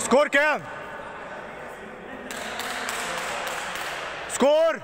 Скорка! Скор!